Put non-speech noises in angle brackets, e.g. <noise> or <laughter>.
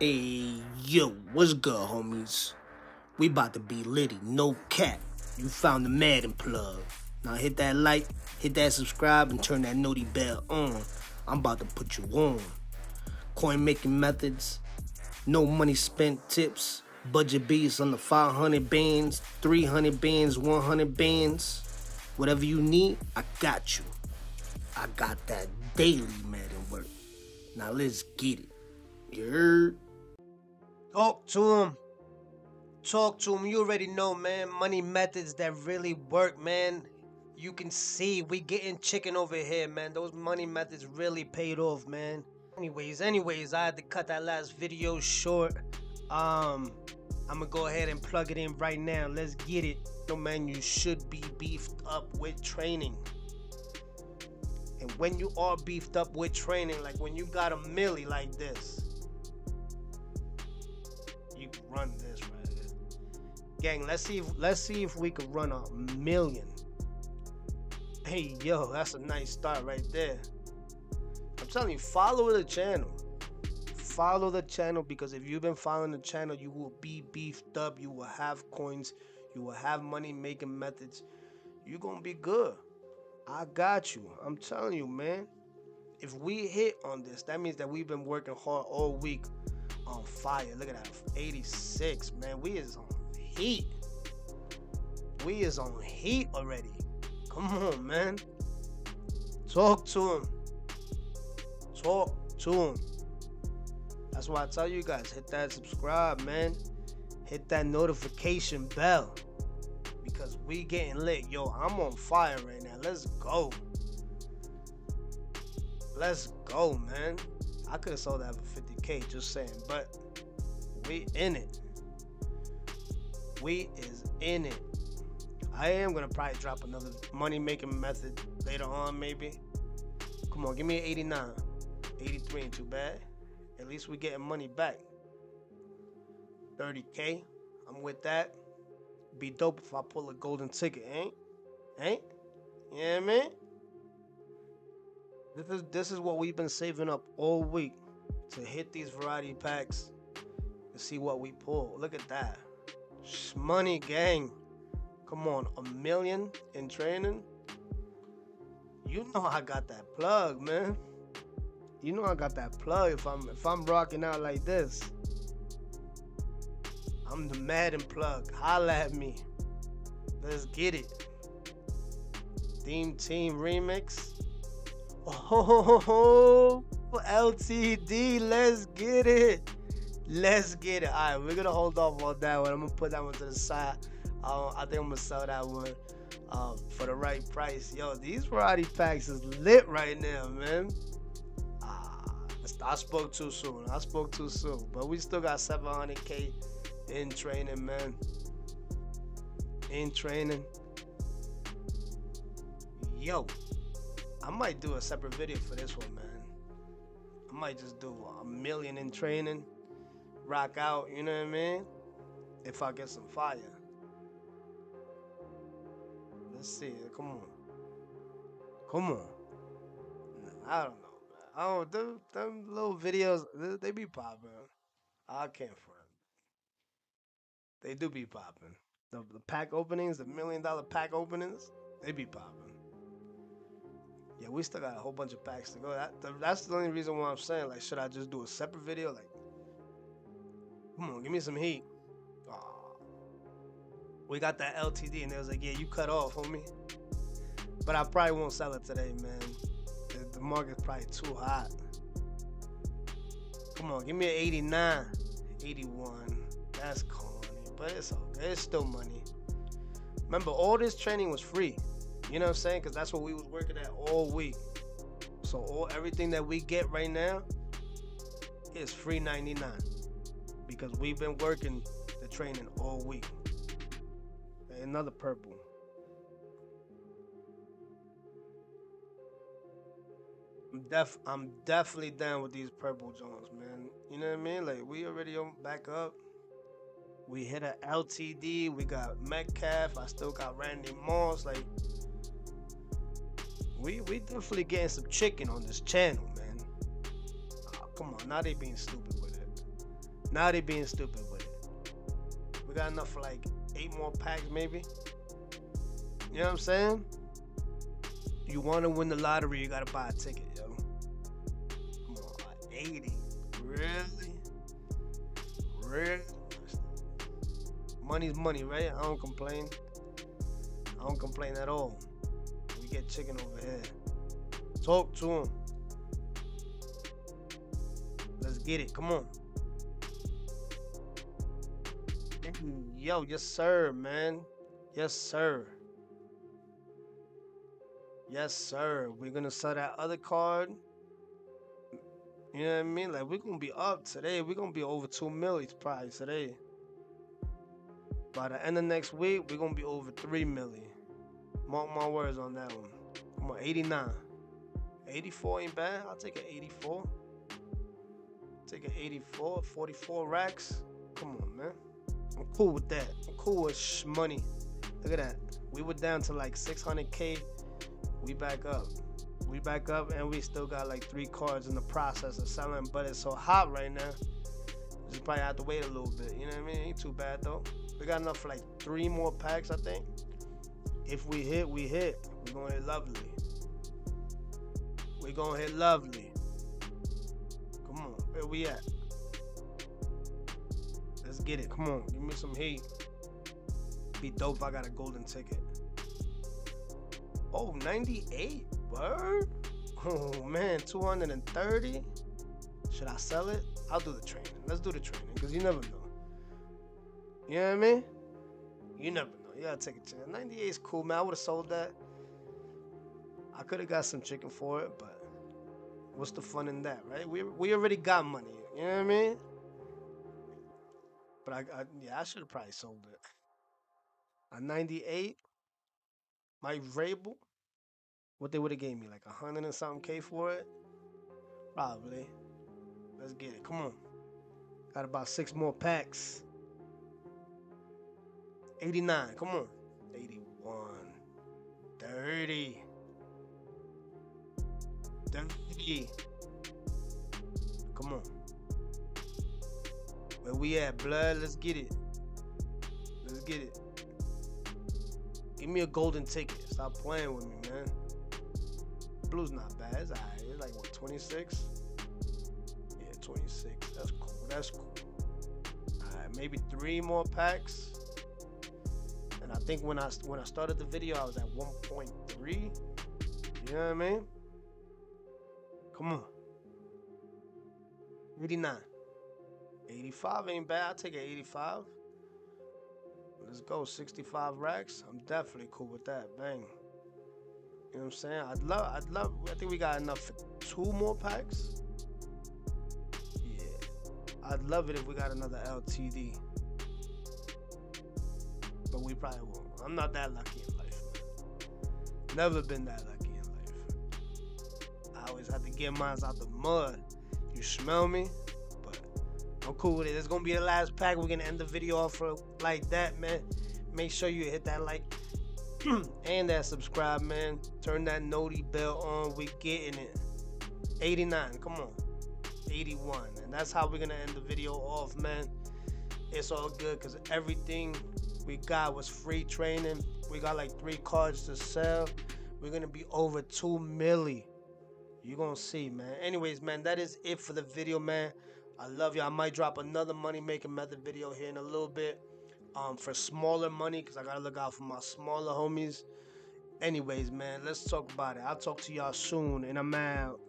Hey, yo, what's good, homies? We about to be litty, no cap. You found the Madden plug. Now hit that like, hit that subscribe, and turn that noti bell on. I'm about to put you on. Coin making methods, no money spent tips, budget beasts on the 500 bands, 300 bands, 100 bands. Whatever you need, I got you. I got that daily Madden work. Now let's get it. You? Talk to him. Talk to him. You already know, man. Money methods that really work, man. You can see we getting chicken over here, man. Those money methods really paid off, man. Anyways, anyways, I had to cut that last video short. Um, I'm gonna go ahead and plug it in right now. Let's get it. No man, you should be beefed up with training. And when you are beefed up with training, like when you got a milli like this, run this right here. Gang, let's see if let's see if we could run a million. Hey yo, that's a nice start right there. I'm telling you, follow the channel. Follow the channel because if you've been following the channel, you will be beefed up. You will have coins. You will have money making methods. You're gonna be good. I got you. I'm telling you, man. If we hit on this, that means that we've been working hard all week on fire. Look at that. 86, man. We is on heat. We is on heat already. Come on, man. Talk to him. Talk to him. That's why I tell you guys, hit that subscribe, man. Hit that notification bell. Because we getting lit. Yo, I'm on fire right now. Let's go. Let's go, man. I could have sold that for 50k, just saying. But we in it. We is in it. I am gonna probably drop another money making method later on, maybe. Come on, give me an 89. 83 ain't too bad. At least we getting money back. 30k. I'm with that. Be dope if I pull a golden ticket, ain't? Ain't? Yeah, man. This is this is what we've been saving up all week to hit these variety packs to see what we pull. Look at that. Money gang. Come on, a million in training. You know I got that plug, man. You know I got that plug if I'm if I'm rocking out like this. I'm the Madden plug. Holla at me. Let's get it. Theme Team Remix. <laughs> Oh, LTD. Let's get it. Let's get it. All right, we're gonna hold off on that one. I'm gonna put that one to the side. I think I'm gonna sell that one uh, for the right price. Yo, these variety packs is lit right now, man. Ah, I spoke too soon. I spoke too soon, but we still got 700k in training, man. In training. Yo, I might do a separate video for this one, man. I might just do a million in training, rock out, you know what I mean? If I get some fire. Let's see. Come on. Come on. I don't know, man. I don't them, them little videos, they, they be popping. I can't front. They do be popping. The, the pack openings, the million dollar pack openings, they be popping. Yeah, we still got a whole bunch of packs to go. That, that's the only reason why I'm saying, like, should I just do a separate video? Like, come on, give me some heat. Aw. We got that LTD, and they was like, yeah, you cut off, homie. But I probably won't sell it today, man. The, the market's probably too hot. Come on, give me an 89, 81. That's corny, but it's. It's still money. Remember, all this training was free. You know what I'm saying? Because that's what we was working at all week. So all everything that we get right now is free 99 because we've been working the training all week. Another purple. I'm def I'm definitely down with these purple Jones, man. You know what I mean? Like we already on back up. We hit a LTD. We got Metcalf. I still got Randy Moss. Like we we definitely getting some chicken on this channel, man. Oh, come on, now they being stupid with it. Now they being stupid with it. We got enough for like eight more packs, maybe. You know what I'm saying? You want to win the lottery, you gotta buy a ticket, yo. Come on, 80. Really? Really? Money's money, right? I don't complain. I don't complain at all. Get chicken over here. Talk to him. Let's get it. Come on. Mm-hmm. Yo, yes, sir, man. Yes, sir. Yes, sir. We're gonna sell that other card. You know what I mean? Like we're gonna be up today. We're gonna be over two million probably today. By the end of next week, we're gonna be over three million. Mark my words on that one. I'm on, 89. 84 ain't bad. I'll take an 84. Take an 84, 44 racks. Come on, man. I'm cool with that. I'm cool with sh- money. Look at that. We were down to like 600k. We back up. We back up, and we still got like three cards in the process of selling. But it's so hot right now. Just probably have to wait a little bit. You know what I mean? Ain't too bad though. We got enough for like three more packs, I think. If we hit, we hit. We're gonna hit lovely. We're gonna hit lovely. Come on, where we at? Let's get it. Come on, give me some heat. Be dope I got a golden ticket. Oh, 98, word? Oh man, 230. Should I sell it? I'll do the training. Let's do the training, because you never know. You know what I mean? You never know. You gotta take a chance. 98 is cool, man. I would have sold that. I could have got some chicken for it, but what's the fun in that, right? We we already got money. You know what I mean? But I, I yeah, I should have probably sold it. A 98, my Rabel, what they would have gave me, like a hundred and something K for it? Probably. Let's get it. Come on. Got about six more packs. 89. Come on. 81. 30. 30. Come on. Where we at, blood? Let's get it. Let's get it. Give me a golden ticket. Stop playing with me, man. Blue's not bad. It's alright. It's like what, 26? Yeah, 26. That's cool. That's cool. Alright, maybe three more packs. And I think when I when I started the video, I was at 1.3. You know what I mean? Come on. 89. 85 ain't bad. I'll take an 85. Let's go. 65 racks. I'm definitely cool with that. Bang. You know what I'm saying? I'd love, I'd love, I think we got enough for two more packs. Yeah. I'd love it if we got another LTD. Probably won't. I'm not that lucky in life. Never been that lucky in life. I always had to get mine out the mud. You smell me? But I'm cool with it. It's gonna be the last pack. We're gonna end the video off for like that, man. Make sure you hit that like <clears throat> and that subscribe, man. Turn that noti bell on. We getting it. 89. Come on. 81. And that's how we're gonna end the video off, man. It's all good because everything we got was free training. We got like three cards to sell. We're gonna be over two milli. you gonna see, man. Anyways, man, that is it for the video, man. I love you. I might drop another money making method video here in a little bit. Um, for smaller money, because I gotta look out for my smaller homies. Anyways, man, let's talk about it. I'll talk to y'all soon, and I'm out.